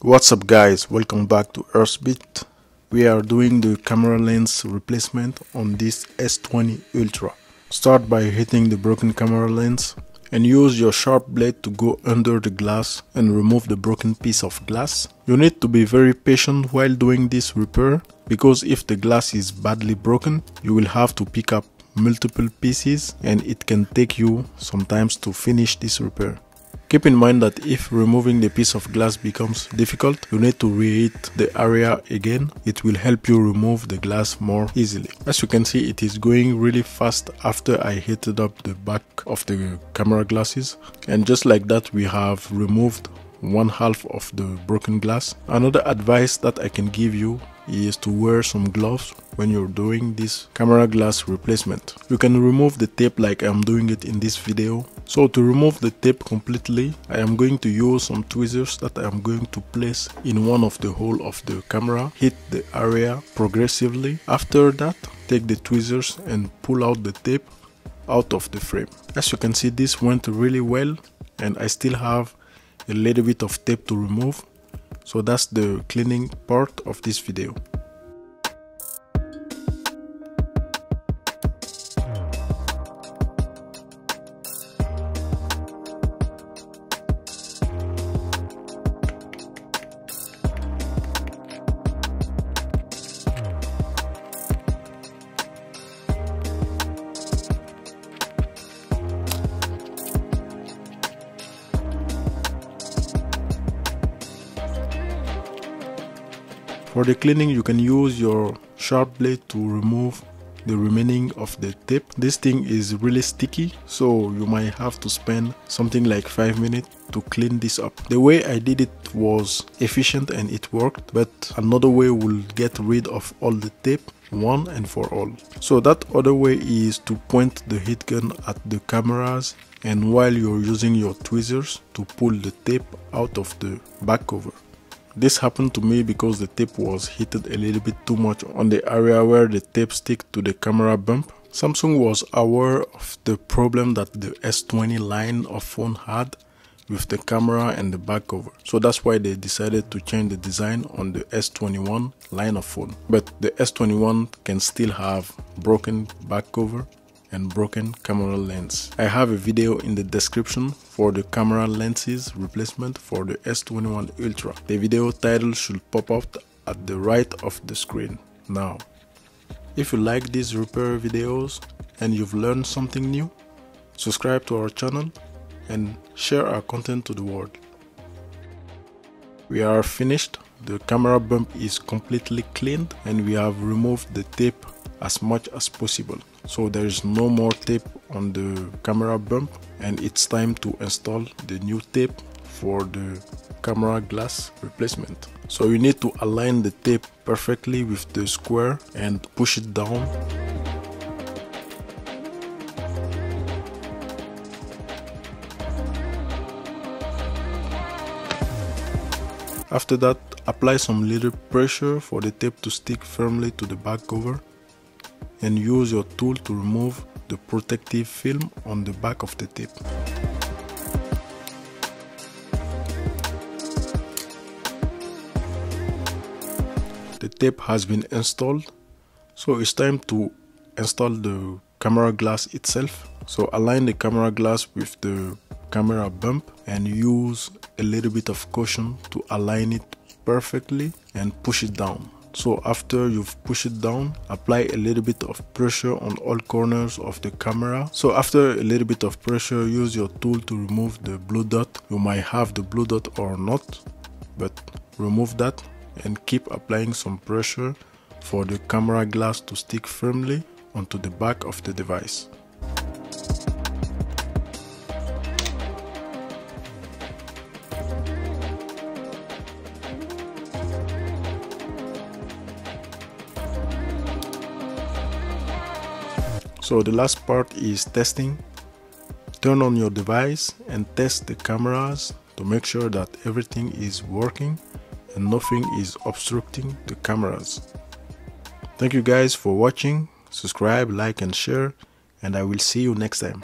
What's up guys, welcome back to Ersbit. We are doing the camera lens replacement on this S20 Ultra. Start by hitting the broken camera lens and use your sharp blade to go under the glass and remove the broken piece of glass. You need to be very patient while doing this repair because if the glass is badly broken, you will have to pick up multiple pieces and it can take you sometimes to finish this repair. Keep in mind that if removing the piece of glass becomes difficult, you need to reheat the area again. It will help you remove the glass more easily. As you can see, it is going really fast after I heated up the back of the camera glasses. And just like that, we have removed one half of the broken glass. Another advice that I can give you is to wear some gloves when you're doing this camera glass replacement. You can remove the tape like I'm doing it in this video. So to remove the tape completely, I am going to use some tweezers that I am going to place in one of the hole of the camera, hit the area progressively. After that, take the tweezers and pull out the tape out of the frame. As you can see, this went really well and I still have a little bit of tape to remove so that's the cleaning part of this video. For the cleaning you can use your sharp blade to remove the remaining of the tape. This thing is really sticky so you might have to spend something like 5 minutes to clean this up. The way I did it was efficient and it worked but another way will get rid of all the tape one and for all. So that other way is to point the heat gun at the cameras and while you're using your tweezers to pull the tape out of the back cover. This happened to me because the tape was heated a little bit too much on the area where the tape stick to the camera bump. Samsung was aware of the problem that the S20 line of phone had with the camera and the back cover. So that's why they decided to change the design on the S21 line of phone. But the S21 can still have broken back cover and broken camera lens. I have a video in the description for the camera lenses replacement for the S21 Ultra. The video title should pop up at the right of the screen now. If you like these repair videos and you've learned something new, subscribe to our channel and share our content to the world. We are finished. The camera bump is completely cleaned and we have removed the tape as much as possible. So there is no more tape on the camera bump and it's time to install the new tape for the camera glass replacement. So you need to align the tape perfectly with the square and push it down. After that, apply some little pressure for the tape to stick firmly to the back cover and use your tool to remove the protective film on the back of the tape. The tape has been installed so it's time to install the camera glass itself. So align the camera glass with the camera bump and use a little bit of caution to align it perfectly and push it down. So after you've pushed it down, apply a little bit of pressure on all corners of the camera. So after a little bit of pressure, use your tool to remove the blue dot. You might have the blue dot or not, but remove that and keep applying some pressure for the camera glass to stick firmly onto the back of the device. So the last part is testing. Turn on your device and test the cameras to make sure that everything is working and nothing is obstructing the cameras. Thank you guys for watching. Subscribe, like and share and I will see you next time.